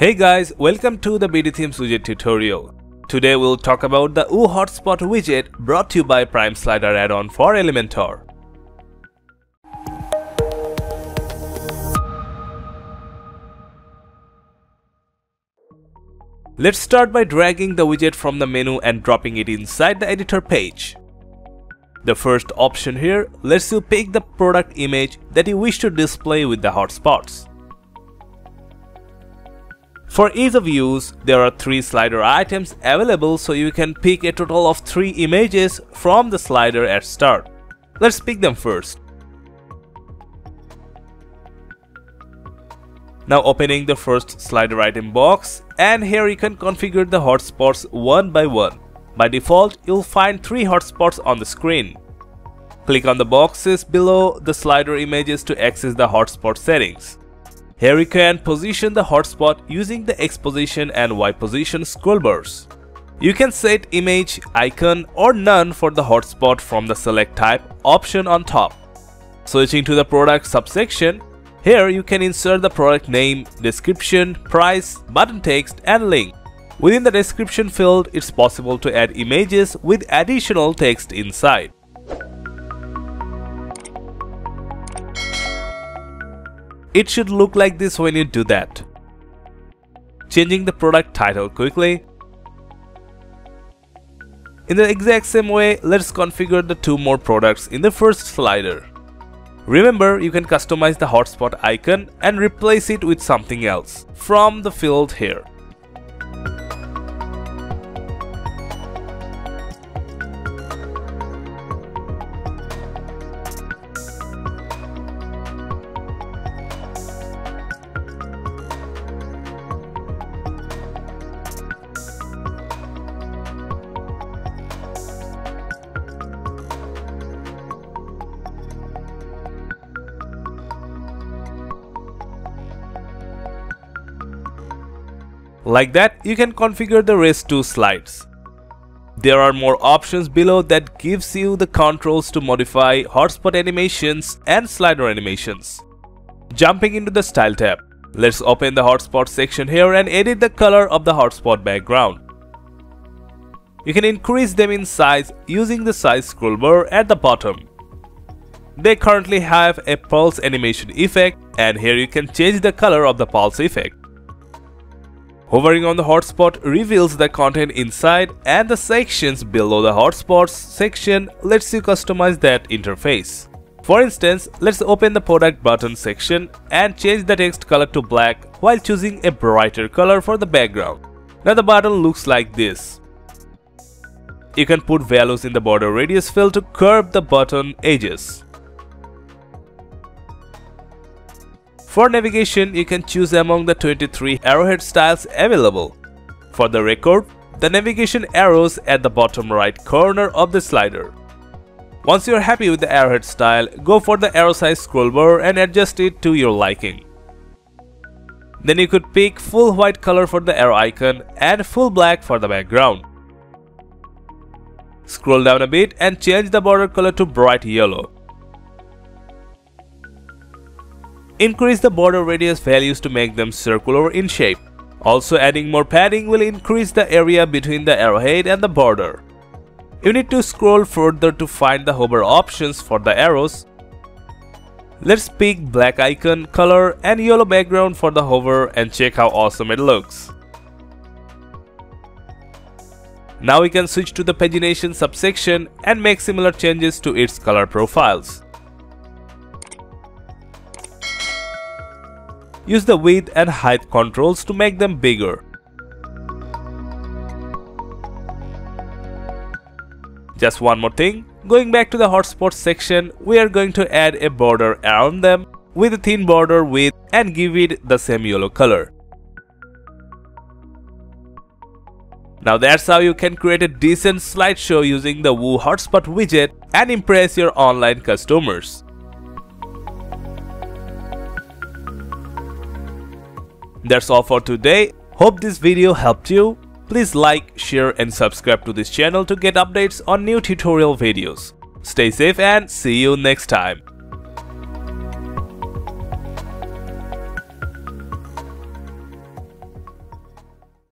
Hey guys, welcome to the BdThemes widget tutorial. Today we'll talk about the Woo Hotspot widget brought to you by Prime Slider add-on for Elementor. Let's start by dragging the widget from the menu and dropping it inside the editor page. The first option here lets you pick the product image that you wish to display with the hotspots. For ease of use, there are 3 slider items available so you can pick a total of 3 images from the slider at start. Let's pick them first. Now opening the first slider item box and here you can configure the hotspots one by one. By default, you'll find 3 hotspots on the screen. Click on the boxes below the slider images to access the hotspot settings. Here you can position the hotspot using the X position and Y position scroll bars. You can set image, icon or none for the hotspot from the select type option on top. Switching to the product subsection, here you can insert the product name, description, price, button text and link. Within the description field, it's possible to add images with additional text inside. It should look like this when you do that. Changing the product title quickly. In the exact same way, let's configure the two more products in the first slider. Remember, you can customize the hotspot icon and replace it with something else from the field here. Like that, you can configure the rest two slides. There are more options below that gives you the controls to modify hotspot animations and slider animations. Jumping into the style tab, let's open the hotspot section here and edit the color of the hotspot background. You can increase them in size using the size scroll bar at the bottom. They currently have a pulse animation effect and here you can change the color of the pulse effect. Hovering on the hotspot reveals the content inside and the sections below the hotspots section lets you customize that interface. For instance, let's open the product button section and change the text color to black while choosing a brighter color for the background. Now the button looks like this. You can put values in the border radius field to curve the button edges. For navigation, you can choose among the 23 arrowhead styles available. For the record, the navigation arrows at the bottom right corner of the slider. Once you're happy with the arrowhead style, go for the arrow size scroll bar and adjust it to your liking. Then you could pick full white color for the arrow icon and full black for the background. Scroll down a bit and change the border color to bright yellow. Increase the border radius values to make them circular in shape. Also adding more padding will increase the area between the arrowhead and the border. You need to scroll further to find the hover options for the arrows. Let's pick black icon, color and yellow background for the hover and check how awesome it looks. Now we can switch to the pagination subsection and make similar changes to its color profiles. Use the width and height controls to make them bigger. Just one more thing, going back to the hotspot section, we are going to add a border around them with a thin border width and give it the same yellow color. Now that's how you can create a decent slideshow using the Woo Hotspot widget and impress your online customers. That's all for today. Hope this video helped you. Please like, share and subscribe to this channel to get updates on new tutorial videos. Stay safe and see you next time.